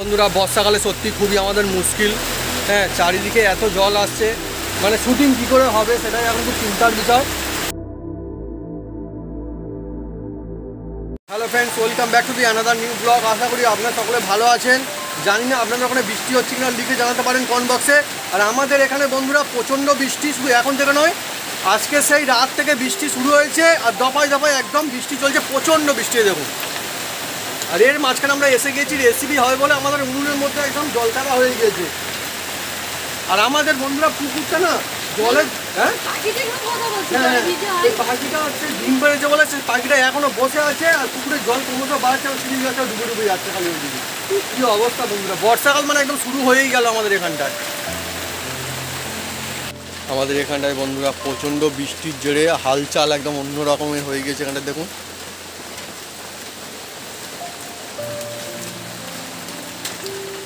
বন্ধুরা, বর্ষাকালে সত্যি খুবই আমাদের মুশকিল। হ্যাঁ চারিদিকে এত জল আসছে। মানে শুটিং কী করে হবে সেটাই এখন খুব চিন্তার বিষয়। Hello friends welcome back to the another new blog আশা করি আপনারা সকলে ভালো আছেন। জানি না আপনাদের ওখানে বৃষ্টি হচ্ছে কিনা, লিখে জানাতে পারেন কমেন্ট বক্সে আর আমাদের এখানে বন্ধুরা প্রচণ্ড বৃষ্টি, শুধু এখন থেকে নয়, আজকে সেই রাত থেকে বৃষ্টি শুরু হয়েছে। আর দফায় দফায় একদম বৃষ্টি চলছে, প্রচণ্ড বৃষ্টি দেখুন। আর এর মাঝখানে আমরা এসে গেছি রেসিপি হয় বলে আমাদের উনুনের মধ্যে একদম জলকারা হয়ে গিয়েছে আর আমাদের বন্ধুরা পুকুরটা না হ্যাঁ? হ্যাঁ, জলে হয়। এই পাখিটা হচ্ছে ডিম বলে সেই পাখিটা এখনও বসে আছে আর পুকুরের জল ক্রমশ বাড়ছে আর সিঁড়ি যাচ্ছে ডুবে ডুবে যাচ্ছে খালি ওইদিকে কি অবস্থা বন্ধুরা? বর্ষাকাল মানে একদম শুরু হয়েই গেল আমাদের এখানটায়। আমাদের এখানটায় বন্ধুরা প্রচণ্ড বৃষ্টির জেরে হালচাল একদম অন্য রকমের হয়ে গেছে এখানটা দেখুন।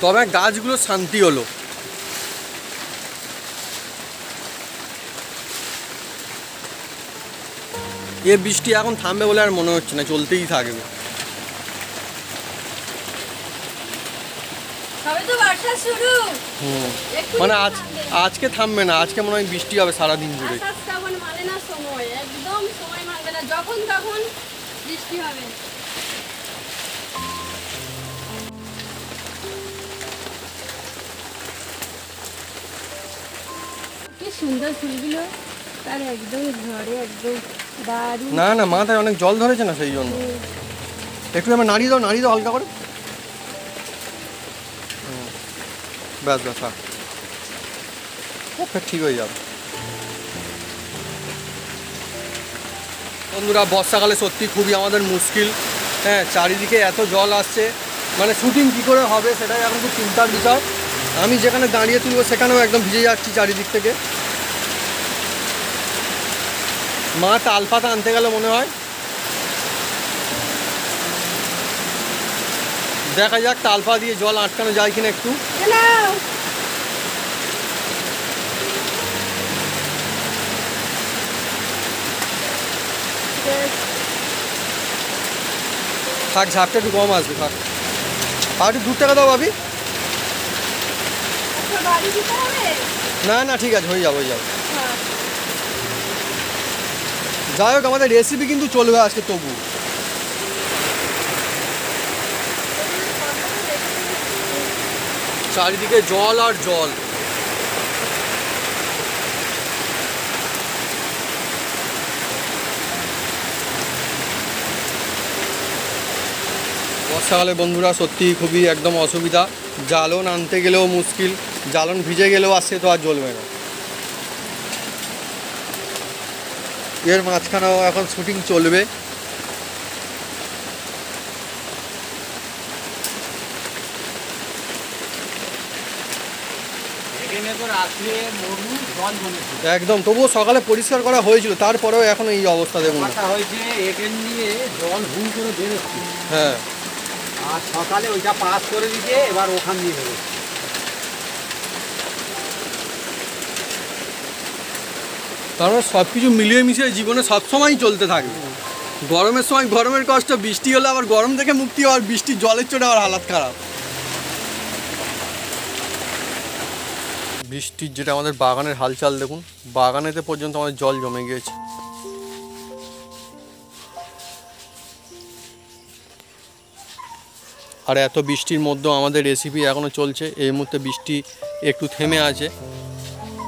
তবে গাছগুলো শান্তি হলো। এ বৃষ্টি এখন থামবে বলে আর মনে হচ্ছে না চলতেই থাকবে। মানে আজ আজকে থামবে না আজকে মনে হয় বৃষ্টি হবে সারাদিন জুড়ে। মানে না সময় একদম সময় মানবে না যখন তখন বৃষ্টি হবে। সুন্দর ফুলগুলো তার একদম ঘরে একদম দারুণ না না মাথায় অনেক জল ধরেছে না সেই জন্য? একটু আমার নাড়িয়ে দাও নাড়িয়ে দাও হালকা করে। ব্যাস ব্যাস ফের ঠিক হয়ে যাবে। বন্ধুরা বর্ষাকালে সত্যি খুবই আমাদের মুশকিল। হ্যাঁ চারিদিকে এত জল আসছে। মানে শুটিং কী করে হবে সেটাই এখন খুব চিন্তার বিষয়। আমি যেখানে দাঁড়িয়ে তুলবো সেখানেও একদম ভিজে যাচ্ছি চারিদিক থেকে। মা তাল পাতা আনতে গেলে মনে হয়। দেখা যাক তালপা দিয়ে জল আটকানো যায় কিনা একটু। থাক ঝাপটা একটু কম আসবে থাক। আর একটু দূর টাকা দাও ভাবি। আচ্ছা না না ঠিক আছে হয়ে যাবে হয়ে যাবে। যাই হোক, আমাদের রেসিপি কিন্তু চলবে আজকে, তবু। চারিদিকে জল আর জল। বর্ষাকালে বন্ধুরা সত্যি খুবই একদম অসুবিধা। জ্বালন আনতে গেলেও মুশকিল, জ্বালন ভিজে গেলেও আসছে তো আর জ্বলবে না। এর মাঝখানেও এখন শুটিং চলবে। একদম তবুও সকালে পরিষ্কার করা হয়েছিল তারপরেও এখন এই অবস্থা দেখুন। হয়েছে এখান দিয়ে জল হুম করে বেরোচ্ছে। হ্যাঁ। আর সকালে ওইটা পাস করে দিতে এবার ওখান দিয়ে বেরোচ্ছে। কারণ সব কিছু মিলিয়ে মিশিয়ে জীবনে সবসময়ই চলতে থাকবে গরমের সময় গরমের কষ্ট, বৃষ্টি হলে আবার গরম থেকে মুক্তি হওয়ার বৃষ্টি জলের চোটে আবার হালাত খারাপ। বৃষ্টির যেটা আমাদের বাগানের হালচাল দেখুন, বাগানেতে পর্যন্ত আমাদের জল জমে গিয়েছে। আর এত বৃষ্টির মধ্যেও আমাদের রেসিপি এখনও চলছে, এই মুহূর্তে বৃষ্টি একটু থেমে আছে।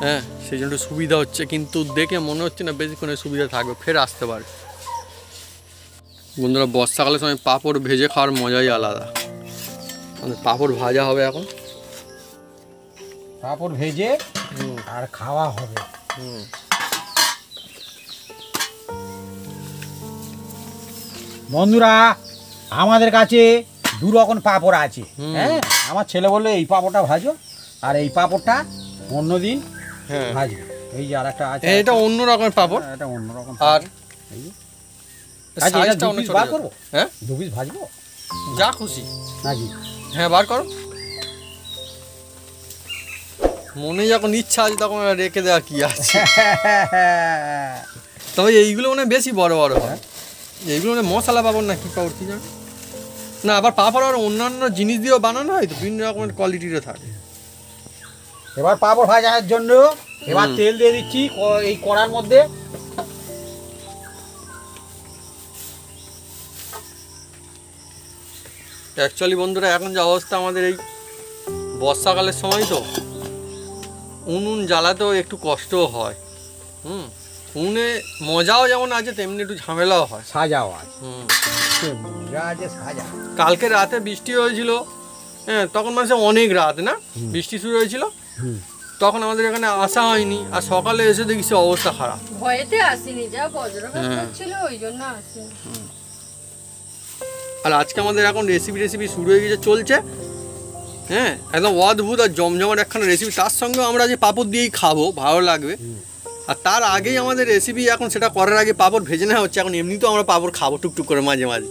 হ্যাঁ সেই জন্য সুবিধা হচ্ছে কিন্তু দেখে মনে হচ্ছে না বেশিক্ষণের সুবিধা থাকবে ফের আসতে পারে। বন্ধুরা বর্ষাকালের সময় পাঁপড় ভেজে খাওয়ার মজাই আলাদা। আমাদের পাঁপড় ভাজা হবে এখন। তারপর ভেজে আর খাওয়া হবে। হুম। বন্ধুরা আমাদের কাছে দু রকম পাঁপড় আছে। হ্যাঁ? আমার ছেলে বলল এই পাঁপড়টা ভাজো আর এই পাঁপড়টা অন্যদিন হ্যাঁ। ভাজবে এই যে আর একটা আছে এটা অন্য রকমের পাঁপড়। হ্যাঁ, এটা অন্যরকম আর এই। আচ্ছা, সাইজটা ছোট হ্যাঁ। দু পিস ভাজবো? যা খুশি। নাকি হ্যাঁ বার করো। মনে যখন ইচ্ছা আছে তখন আর রেখে দেওয়া কি আছে। তবে এইগুলো মানে বেশি বড় বড় হয়। এইগুলো মানে মশলা পাবো না কি পাবো কি জানো? না আবার পাপড় আর অন্যান্য জিনিস দিয়েও বানানো হয় তো বিভিন্ন রকমের কোয়ালিটিরও থাকে। এবার পাঁপড় ভাজার জন্য। এবার তেল দিয়ে দিচ্ছি এই কড়ার মধ্যে। অ্যাকচুয়ালি বন্ধুরা এখন যে অবস্থা আমাদের এই বর্ষাকালের সময় তো উনুন জ্বালাতেও একটু কষ্টও হয়। হুম উনুনে মজাও যেমন আছে তেমনি একটু ঝামেলাও হয়। সাজাও আছে। হুম। সাজা। কালকে রাতে বৃষ্টি হয়েছিল হ্যাঁ তখন মানে অনেক রাত না? বৃষ্টি শুরু হয়েছিল তখন আমাদের এখানে আসা হয়নি আর সকালে এসে দেখি সে অবস্থা খারাপ। ভয়েতে আসিনি যা বজ্রপাত হ্যাঁ। হচ্ছিল ওই জন্য আসিনি। আর আজকে আমাদের এখন রেসিপি রেসিপি শুরু হয়ে গেছে চলছে। হ্যাঁ একদম অদ্ভুত আর জমজমাট একখানা রেসিপি তার সঙ্গে আমরা যে পাপড় দিয়েই খাব ভালো লাগবে। আর তার আগেই আমাদের রেসিপি এখন সেটা করার আগে পাপড় ভেজে নেওয়া হচ্ছে এখন এমনিতেও আমরা পাপড় খাব টুকটুক করে মাঝে মাঝে।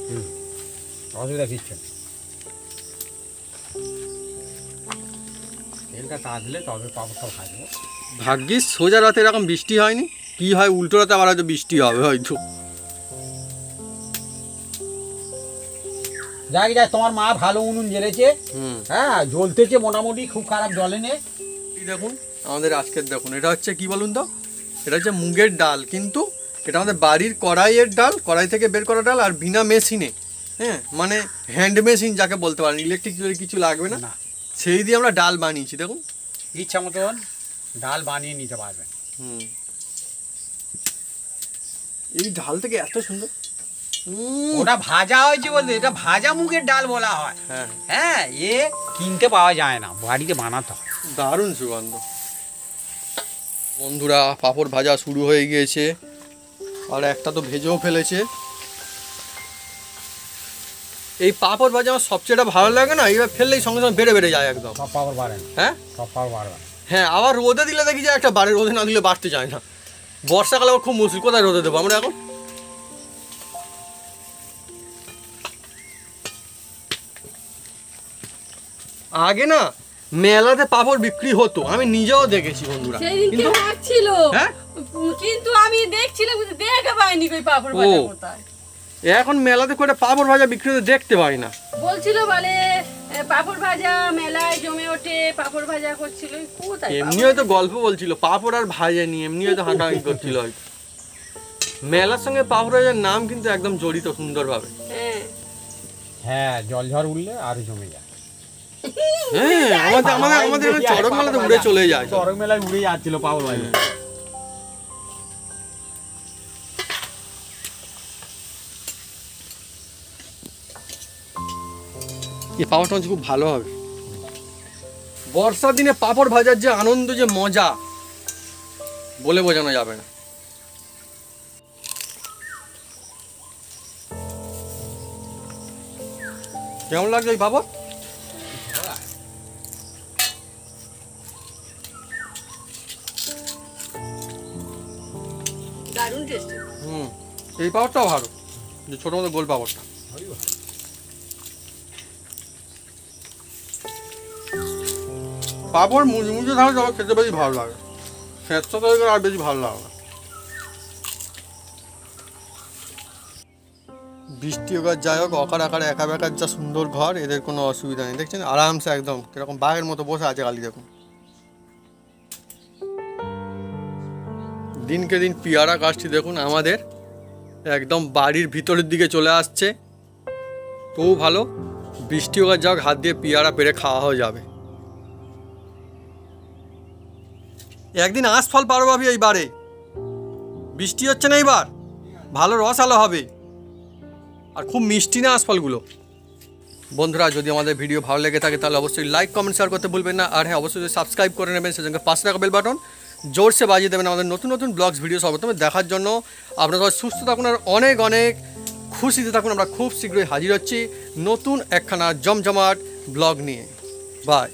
অসুবিধা কিচ্ছু তবে পাঁপড়টা ভাজবো। ভাগ্যিস সোজা রাতে এরকম বৃষ্টি হয়নি। কি হয় উল্টো রাতে আবার হয়তো বৃষ্টি হবে হয়তো। যাক যাক তোমার মা ভালো উনুন জ্বেলেছে হ্যাঁ জ্বলতেছে মোটামুটি খুব খারাপ জলে নে। দেখুন আমাদের আজকের দেখুন এটা হচ্ছে কি বলুন তো? এটা হচ্ছে মুগের ডাল কিন্তু এটা আমাদের বাড়ির কড়াইয়ের ডাল কড়াই থেকে বের করা ডাল আর বিনা মেশিনে। হ্যাঁ মানে হ্যান্ড মেশিন যাকে বলতে পারেন ইলেকট্রিক কিছু লাগবে না। সেই দিয়ে আমরা ডাল বানিয়েছি দেখুন। ইচ্ছা মতন ডাল বানিয়ে নিতে পারবেন। হুম। এই ডাল থেকে এত সুন্দর। ওটা ভাজা হয়েছে বলতে এটা ভাজা মুগের ডাল বলা হয়। হ্যাঁ। হ্যাঁ এ কিনতে পাওয়া যায় না বাড়িতে বানাতে হয়। দারুণ সুগন্ধ। বন্ধুরা পাঁপড় ভাজা শুরু হয়ে গিয়েছে। আর একটা তো ভেজেও ফেলেছে। এই পাপড় ভাজা আমার সবচেয়ে ভালো লাগে না এইবার ফেললেই সঙ্গে সঙ্গে বেড়ে বেড়ে যায় একদম। সব পাপড় বাড়ে হ্যাঁ? সব পাপড় বাড়বে হ্যাঁ আবার রোদে দিলে দেখি যে একটা বাড়ে রোদে না দিলে বাড়তে চায় না। বর্ষাকালে আবার খুব মুশকিল কোথায় রোদে দেবো? আমরা এখন? আগে না মেলাতে পাপড় বিক্রি হতো আমি নিজেও দেখেছি বন্ধুরা। কিন্তু হ্যাঁ? কিন্তু আমি দেখছিলাম দেখে পাইনি কই পাপড়। কোথায়। এখন মেলাতে করে পাপড় ভাজা বিক্রি হতে দেখতে পাই না। বলছিল বলে পাপড় ভাজা মেলায় জমে ওঠে পাপড় ভাজা করছিল। কোথায় এমনি? হয়তো গল্প বলছিল পাপড় আর ভাজেনি এমনি হয়তো হাঁটাহাঁটি করছিল হয়তো। মেলার সঙ্গে পাপড় ভাজার নাম কিন্তু একদম জড়িত সুন্দরভাবে। হ্যাঁ। হ্যাঁ জল ঝড় উঠলে আরও জমে যায়। হ্যাঁ আমাদের আমাদের আমাদের চড়ক মেলাতে উড়ে চলে যায়। চরক মেলায় উড়ে যাচ্ছিল পাপড় ভাজা। এই পাপড়টা হচ্ছে খুব ভালো হবে। বর্ষার দিনে পাপড় ভাজার যে আনন্দ যে মজা বলে বোঝানো যাবে না। কেমন লাগছে এই পাপড়? হুম এই পাপড়টাও ভালো যে ছোটো মতো গোল পাপড়টা। পাপড় মুজমুজে থাকলে আমার খেতে বেশি ভালো লাগে। ফেঁচা তরকারি আর বেশি ভালো লাগে। বৃষ্টি আর যাই হোক, অকার আকার একা বেকার যা সুন্দর ঘর, এদের কোনো অসুবিধা নেই। দেখছেন? আরামসে একদম, কীরকম বাঘের মতো বসে আছে কালি দেখুন। দিনকে দিন পিয়ারা গাছটি দেখুন, আমাদের একদম বাড়ির ভিতরের দিকে চলে আসছে। তবু ভালো, বৃষ্টি হোক যাক হাত দিয়ে পিয়ারা পেরে খাওয়া হয়ে যাবে। একদিন আঁশফল পারো ভাবি এইবারে বৃষ্টি হচ্ছে না এইবার, ভালো রস আলো হবে। আর খুব মিষ্টি না আঁশফলগুলো। বন্ধুরা, যদি আমাদের ভিডিও ভালো লেগে থাকে, তাহলে অবশ্যই লাইক কমেন্ট শেয়ার করতে ভুলবেন না। আর হ্যাঁ অবশ্যই সাবস্ক্রাইব করে নেবেন, সেজন্য পাশে থাকা বেল বাটন জোরসে বাজিয়ে দেবেন। আমাদের নতুন নতুন ব্লগস ভিডিও সর্বপ্রথমে দেখার জন্য আপনারা সবাই সুস্থ থাকুন আর অনেক অনেক খুশিতে থাকুন। আমরা খুব শীঘ্রই হাজির হচ্ছি নতুন একখানা জমজমাট ব্লগ নিয়ে। বাই